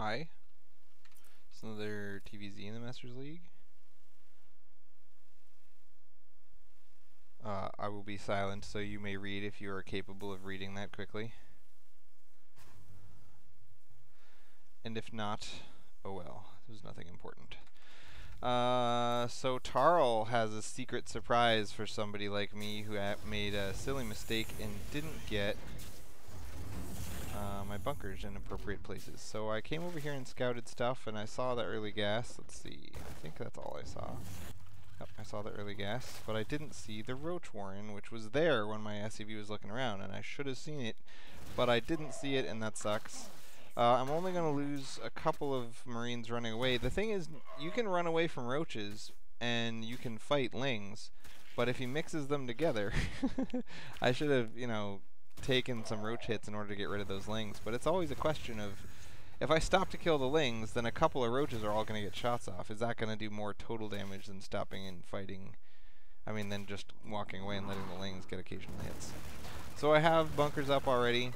Hi. It's another TVZ in the Masters League. Uh, I will be silent so you may read if you are capable of reading that quickly. And if not, oh well, there's nothing important. Uh, so Tarl has a secret surprise for somebody like me who made a silly mistake and didn't get my bunkers in appropriate places. So I came over here and scouted stuff, and I saw the early gas. Let's see, I think that's all I saw. Yep, I saw the early gas, but I didn't see the roach warren, which was there when my SCV was looking around, and I should have seen it, but I didn't see it, and that sucks. Uh, I'm only going to lose a couple of marines running away. The thing is, you can run away from roaches, and you can fight lings, but if he mixes them together, I should have, you know, taken some roach hits in order to get rid of those lings, but it's always a question of if I stop to kill the lings, then a couple of roaches are all going to get shots off. Is that going to do more total damage than stopping and fighting? I mean, than just walking away and letting the lings get occasional hits. So I have bunkers up already.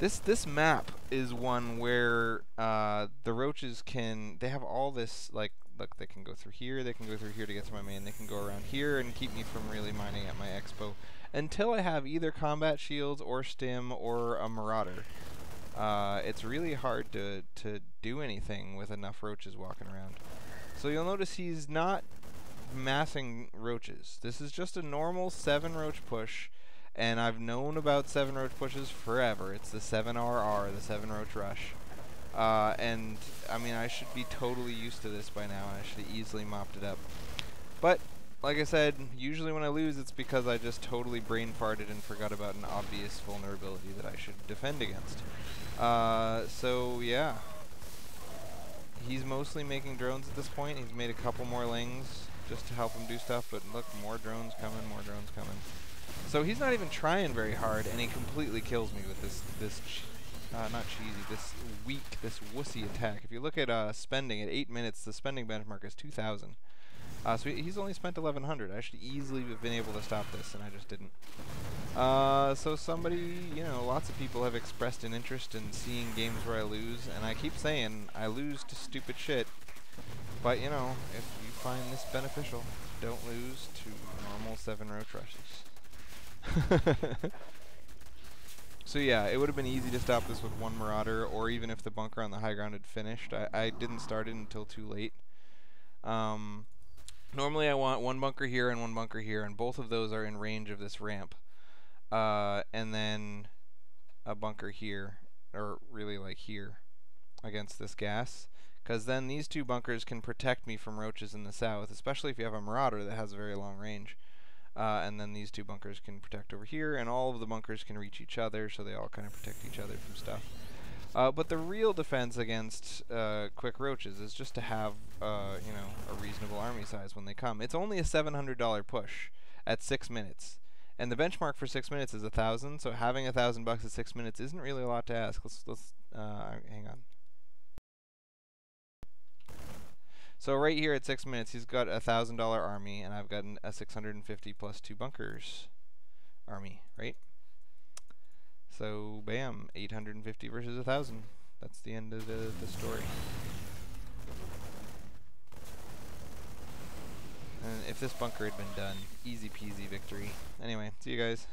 This this map is one where uh, the roaches can they have all this like look they can go through here they can go through here to get to my main they can go around here and keep me from really mining at my expo until I have either combat shields or stim or a marauder. Uh, it's really hard to, to do anything with enough roaches walking around. So you'll notice he's not massing roaches. This is just a normal 7 roach push, and I've known about 7 roach pushes forever. It's the 7RR, the 7 roach rush. Uh, and, I mean, I should be totally used to this by now, and I should have easily mopped it up. But like I said, usually when I lose, it's because I just totally brain farted and forgot about an obvious vulnerability that I should defend against. Uh, so, yeah. He's mostly making drones at this point. He's made a couple more lings just to help him do stuff, but look, more drones coming, more drones coming. So he's not even trying very hard, and he completely kills me with this, this uh, not cheesy, this weak, this wussy attack. If you look at uh, spending, at 8 minutes, the spending benchmark is 2,000. Uh, so he's only spent 1100. I should easily have been able to stop this, and I just didn't. Uh, so somebody, you know, lots of people have expressed an interest in seeing games where I lose, and I keep saying I lose to stupid shit. But, you know, if you find this beneficial, don't lose to normal 7 roach rushes. so yeah, it would have been easy to stop this with one Marauder, or even if the bunker on the high ground had finished. I, I didn't start it until too late. Um, Normally I want one bunker here and one bunker here, and both of those are in range of this ramp. Uh, and then a bunker here, or really like here, against this gas. Because then these two bunkers can protect me from roaches in the south, especially if you have a Marauder that has a very long range. Uh, and then these two bunkers can protect over here, and all of the bunkers can reach each other, so they all kind of protect each other from stuff. Uh, but the real defense against uh, quick roaches is just to have, uh, you know, a reasonable army size when they come. It's only a $700 push at six minutes, and the benchmark for six minutes is a thousand. So having a thousand bucks at six minutes isn't really a lot to ask. Let's let's uh, hang on. So right here at six minutes, he's got a thousand dollar army, and I've got a 650 plus two bunkers army, right? So, bam, 850 versus a 1,000. That's the end of the, the story. And if this bunker had been done, easy peasy victory. Anyway, see you guys.